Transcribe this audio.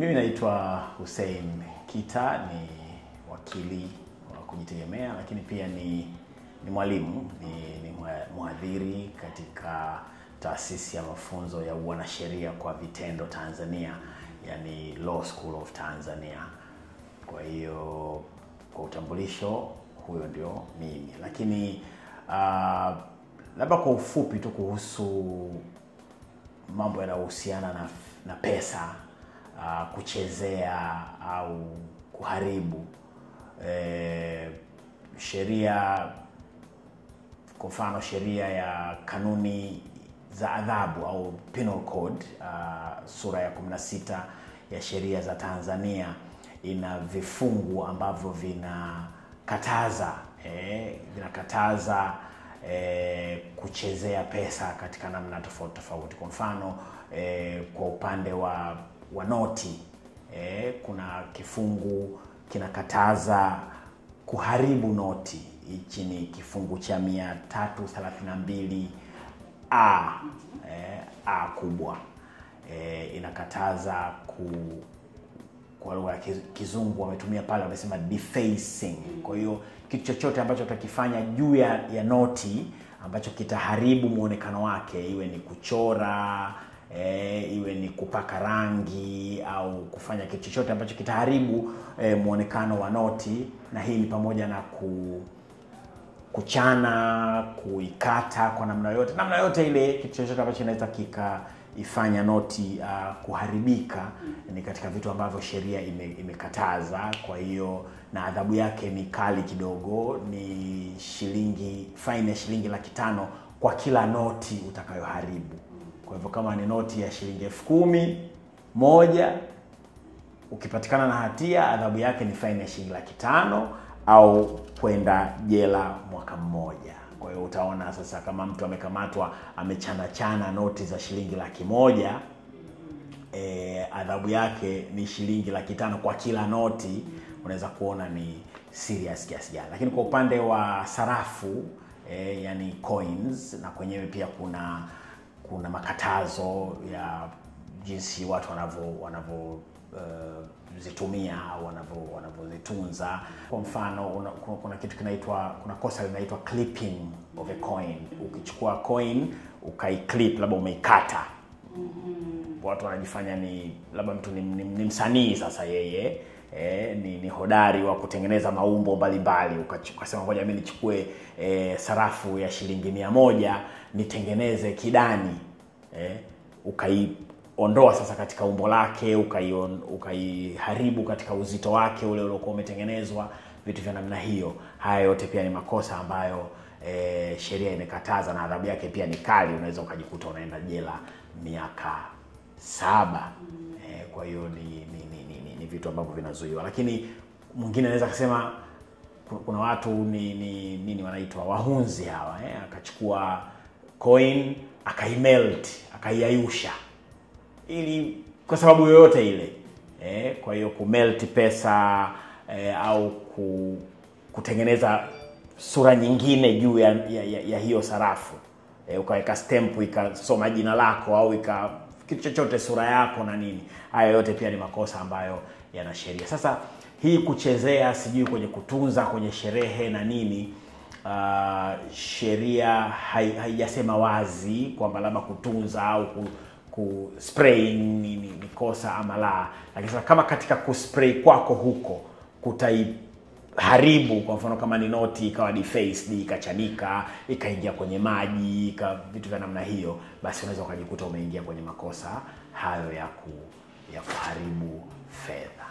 Mimi naitwa Hussein Kita, ni wakili wa kujitegemea, lakini pia ni ni mwalimu, ni, ni mhadhiri katika taasisi ya mafunzo ya uanasheria kwa vitendo Tanzania, yani Law School of Tanzania. Kwa hiyo kwa utambulisho, huyo ndio mimi, lakini uh, labda kwa ufupi tu kuhusu mambo yanayohusiana na, na pesa uh, kuchezea au kuharibu e, sheria kwa mfano sheria ya kanuni za adhabu au penal code uh, sura ya 16 ya sheria za Tanzania ina vifungu ambavyo vinakataza eh, vinakataza eh, kuchezea pesa katika namna tofauti tofauti. Kwa mfano eh, kwa upande wa wa noti eh, kuna kifungu kinakataza kuharibu noti. Hichi ni kifungu cha 332 a eh, a kubwa eh, inakataza ku kwa lugha ya kizungu wametumia pale, wamesema defacing. Kwa hiyo kitu chochote ambacho utakifanya juu ya, ya noti ambacho kitaharibu muonekano wake, iwe ni kuchora e, iwe ni kupaka rangi au kufanya kitu chochote ambacho kitaharibu e, muonekano wa noti, na hii ni pamoja na ku kuchana, kuikata kwa namna yote, namna yote ile, kitu chochote ambacho inaweza kikaifanya noti uh, kuharibika ni katika vitu ambavyo sheria ime, imekataza. Kwa hiyo na adhabu yake ni kali kidogo, ni shilingi faini ya shilingi laki tano kwa kila noti utakayoharibu. Kwa hivyo kama ni noti ya shilingi elfu kumi moja ukipatikana na hatia, adhabu yake ni faini ya shilingi laki tano au kwenda jela mwaka mmoja. Kwa hiyo utaona sasa, kama mtu amekamatwa amechanachana noti za shilingi laki moja e, adhabu yake ni shilingi laki tano kwa kila noti, unaweza kuona ni serious kiasi gani. Lakini kwa upande wa sarafu e, yani coins, na kwenyewe pia kuna kuna makatazo ya jinsi watu wanavyo wanavyo uh, zitumia au wanavyozitunza. Kwa mfano una, kuna, kuna kitu kinaitwa kuna kosa linaitwa clipping of a coin. Ukichukua coin ukaiclip, labda umeikata, watu wanajifanya ni labda mtu ni, ni, ni msanii sasa yeye E, ni, ni hodari wa kutengeneza maumbo mbalimbali, ukasema ngoja mi nichukue e, sarafu ya shilingi mia moja nitengeneze kidani e, ukaiondoa sasa katika umbo lake ukaiharibu ukai katika uzito wake ule uliokuwa umetengenezwa, vitu vya namna hiyo. Haya yote pia ni makosa ambayo e, sheria imekataza na adhabu yake pia ni kali. Unaweza ukajikuta unaenda jela miaka saba. E, kwa hiyo ni, ni, ni, ni vitu ambavyo vinazuiwa, lakini mwingine anaweza kusema kuna watu ni ni nini wanaitwa wahunzi hawa eh, akachukua coin akaimelt akaiayusha. Ili kwa sababu yoyote ile eh, kwa hiyo kumelt pesa eh, au ku, kutengeneza sura nyingine juu ya, ya, ya, ya hiyo sarafu. Eh, ukaweka stamp ikasoma jina lako au ika kitu chochote sura yako na nini. Haya yote pia ni makosa ambayo yana sheria. Sasa hii kuchezea sijui kwenye kutunza kwenye sherehe na nini uh, sheria haijasema hai wazi kwamba labda kutunza au ku, ku spray ni, ni, ni kosa ama la, lakini sasa kama katika kuspray kwako huko kutai haribu kwa mfano kama ni noti ikawa defaced ikachanika ikaingia kwenye maji ika vitu vya namna hiyo, basi unaweza ukajikuta umeingia kwenye makosa hayo ya ku, ya karibu fedha.